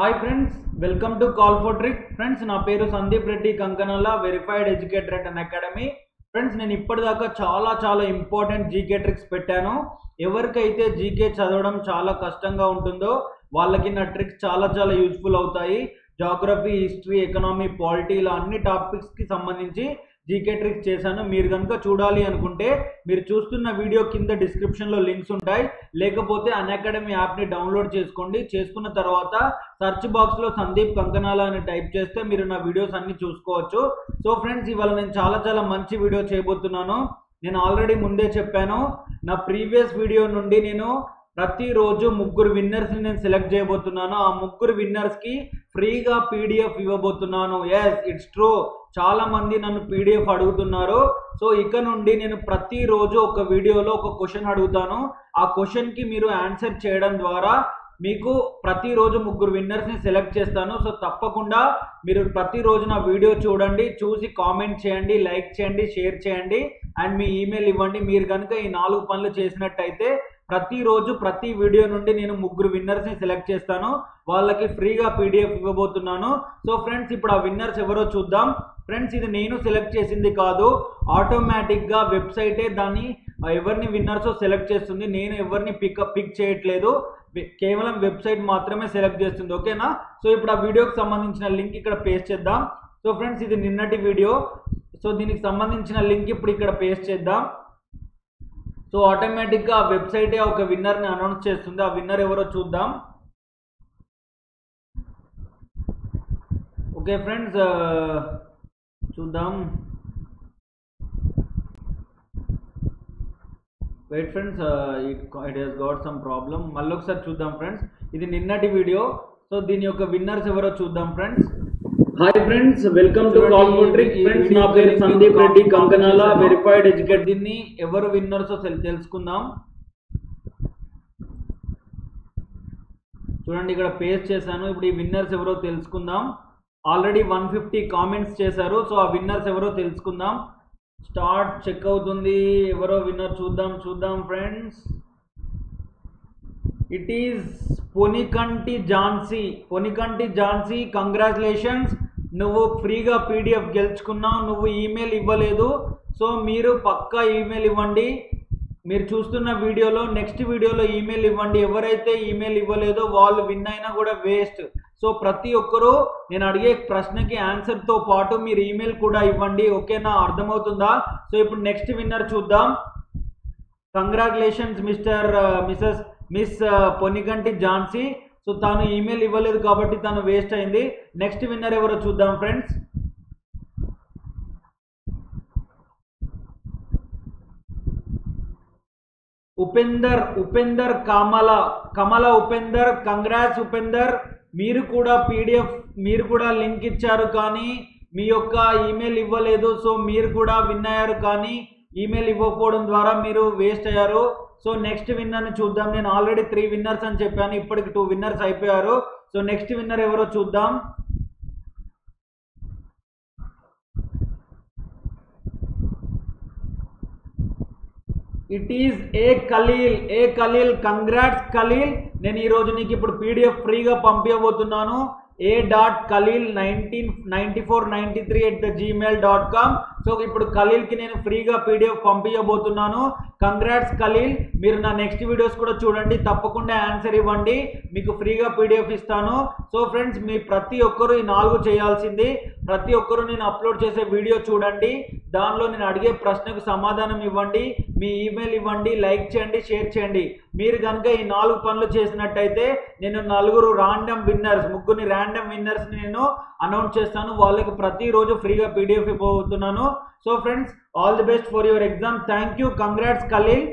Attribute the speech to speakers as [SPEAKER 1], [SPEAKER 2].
[SPEAKER 1] Hi friends welcome to call for trick friends నా పేరు Sandeep Reddy Kankanala verified educator and academy friends నేను ఇప్పటిదాకా చాలా చాలా ఇంపార్టెంట్ జీకే ట్రిక్స్ పెట్టాను. ఎవరికైతే జీకే చదవడం చాలా కష్టంగా ఉంటుందో వాళ్ళకి నా ట్రిక్స్ చాలా చాలా యూజ్ఫుల్ అవుతాయి. జాగ్రఫీ హిస్టరీ ఎకనామీ పాలిటీ ఇలా అన్ని టాపిక్స్కి సంబంధించి జీకే ట్రిక్స్ చేశాను. మీరు కనుక చూడాలి అనుకుంటే మీరు చూస్తున్న వీడియో కింద డిస్క్రిప్షన్లో లింక్స్ ఉంటాయి. లేకపోతే అన్ అకాడమీ యాప్ని డౌన్లోడ్ చేసుకోండి. చేసుకున్న తర్వాత సెర్చ్ బాక్స్లో సందీప్ కంకనాల అని టైప్ చేస్తే మీరు నా వీడియోస్ అన్నీ చూసుకోవచ్చు. సో ఫ్రెండ్స్ ఇవాళ నేను చాలా చాలా మంచి వీడియో చేయబోతున్నాను. నేను ఆల్రెడీ ముందే చెప్పాను. నా ప్రీవియస్ వీడియో నుండి నేను ప్రతిరోజు ముగ్గురు విన్నర్స్ని నేను సెలెక్ట్ చేయబోతున్నాను. ఆ ముగ్గురు విన్నర్స్కి ఫ్రీగా పీడిఎఫ్ ఇవ్వబోతున్నాను. ఎస్ ఇట్స్ ట్రూ చాలామంది నన్ను పీడిఎఫ్ అడుగుతున్నారు. సో ఇక నుండి నేను ప్రతిరోజు ఒక వీడియోలో ఒక క్వశ్చన్ అడుగుతాను. ఆ క్వశ్చన్కి మీరు ఆన్సర్ చేయడం ద్వారా మీకు ప్రతిరోజు ముగ్గురు విన్నర్స్ని సెలెక్ట్ చేస్తాను. సో తప్పకుండా మీరు ప్రతిరోజు నా వీడియో చూడండి. చూసి కామెంట్ చేయండి లైక్ చేయండి షేర్ చేయండి. అండ్ మీ ఈమెయిల్ ఇవ్వండి. మీరు కనుక ఈ నాలుగు పనులు చేసినట్టయితే ప్రతిరోజు ప్రతి వీడియో నుండి నేను ముగ్గురు విన్నర్స్ని సెలెక్ట్ చేస్తాను. వాళ్ళకి ఫ్రీగా పీడిఎఫ్ ఇవ్వబోతున్నాను. సో ఫ్రెండ్స్ ఇప్పుడు ఆ విన్నర్స్ ఎవరో చూద్దాం. ఫ్రెండ్స్ ఇది నేను సెలెక్ట్ చేసింది కాదు. ఆటోమేటిక్గా వెబ్సైటే దాన్ని ఎవరిని విన్నర్సో సెలెక్ట్ చేస్తుంది. నేను ఎవరిని పిక్ పిక్ చేయట్లేదు. కేవలం వెబ్సైట్ మాత్రమే సెలెక్ట్ చేస్తుంది. ఓకేనా? సో ఇప్పుడు ఆ వీడియోకి సంబంధించిన లింక్ ఇక్కడ పేస్ట్ చేద్దాం. సో ఫ్రెండ్స్ ఇది నిన్నటి వీడియో. సో దీనికి సంబంధించిన లింక్ ఇప్పుడు ఇక్కడ పేస్ట్ చేద్దాం. సో ఆటోమేటిక్గా ఆ వెబ్సైటే ఒక విన్నర్ని అనౌన్స్ చేస్తుంది. ఆ విన్నర్ ఎవరో చూద్దాం. ఓకే ఫ్రెండ్స్ uh, చూద్దాం. Wait friends it it has got some problem మళ్ళీ ఒకసారి చూద్దాం ఫ్రెండ్స్ ఇది నిన్నటి వీడియో సో దీని యొక్క విన్నర్స్ ఎవరో చూద్దాం friends hi friends welcome to call trick friends నా పేరు సందీప్ రెడ్డి కంకనాల వెరిఫైడ్ ఎడ్యుకేట్ దీన్ని ఎవరు విన్నర్స్ తెలుసుకుందాం. చూడండి ఇక్కడ పేస్ట్ చేశాను. ఇప్పుడు ఈ విన్నర్స్ ఎవరో తెలుసుకుందాం. ఆల్రెడీ వన్ ఫిఫ్టీ కామెంట్స్ చేశారు. సో ఆ విన్నర్స్ ఎవరో తెలుసుకుందాం. స్టార్ట్ చెక్ అవుతుంది. ఎవరో విన్నర్ చూద్దాం చూద్దాం friends it is Ponikanti Jhansi Ponikanti Jhansi congratulations నువ్వు ఫ్రీగా పీడిఎఫ్ గెలుచుకున్నావు నువ్వు ఈమెయిల్ ఇవ్వలేదు. సో మీరు పక్కా ఈమెయిల్ ఇవ్వండి. మీరు చూస్తున్న వీడియోలో నెక్స్ట్ వీడియోలో ఈమెయిల్ ఇవ్వండి. ఎవరైతే ఈమెయిల్ ఇవ్వలేదో వాళ్ళు విన్ అయినా కూడా వేస్ట్. సో ప్రతి ఒక్కరూ నేను అడిగే ప్రశ్నకి ఆన్సర్తో పాటు మీరు ఈమెయిల్ కూడా ఇవ్వండి. ఓకేనా? అర్థమవుతుందా? సో ఇప్పుడు నెక్స్ట్ విన్నర్ చూద్దాం. Congratulations mister missus miss Poniganti Jhansi. So తాను ఈమెయిల్ ఇవ్వలేదు కాబట్టి తను వేస్ట్ అయింది. నెక్స్ట్ విన్నర్ ఎవరో చూద్దాం ఫ్రెండ్స్ ఉపేందర్ ఉపేందర్ కమల కమల ఉపేందర్ కంగ్రాట్స్ ఉపేందర్. మీరు కూడా పీడిఎఫ్ మీరు కూడా లింక్ ఇచ్చారు కానీ మీ యొక్క ఈమెయిల్ ఇవ్వలేదు సో మీరు కూడా విన్ అయ్యారు కానీ ఈమెయిల్ ఇవ్వకపోవడం ద్వారా మీరు వేస్ట్ అయ్యారు. సో నెక్స్ట్ విన్నర్ని చూద్దాం. నేను ఆల్రెడీ త్రీ విన్నర్స్ అని చెప్పాను. ఇప్పటికి టూ విన్నర్స్ అయిపోయారు. సో నెక్స్ట్ విన్నర్ ఎవరో చూద్దాం. It is A Khaleel A Khaleel congrats Khaleel నేను ఈరోజు నీకు ఇప్పుడు పీడిఎఫ్ ఫ్రీగా పంపించబోతున్నాను A dot Khaleel nineteen ninety four ninety three at the Gmail dot com so ఇప్పుడు ఖలీల్కి నేను ఫ్రీగా పీడిఎఫ్ పంపించబోతున్నాను కంగ్రాట్స్ ఖలీల్ మీరు నా నెక్స్ట్ వీడియోస్ కూడా చూడండి. తప్పకుండా ఆన్సర్ ఇవ్వండి. మీకు ఫ్రీగా పీడిఎఫ్ ఇస్తాను. సో ఫ్రెండ్స్ మీ ప్రతి ఒక్కరూ ఈ నాలుగు చేయాల్సింది. ప్రతి ఒక్కరూ నేను అప్లోడ్ చేసే వీడియో చూడండి. దానిలో నేను అడిగే ప్రశ్నకు సమాధానం ఇవ్వండి. మీ ఈమెయిల్ ఇవ్వండి లైక్ చేయండి షేర్ చేయండి. మీరు కనుక ఈ నాలుగు పనులు చేసినట్టయితే నేను నలుగురు ర్యాండమ్ విన్నర్స్ ముగ్గురిని ర్యాండమ్ విన్నర్స్ నేను అనౌన్స్ చేస్తాను. వాళ్ళకి ప్రతిరోజు ఫ్రీగా పీడిఎఫ్ ఇవ్వబోతున్నాను. So friends all the best for your exam thank you congrats Khaleel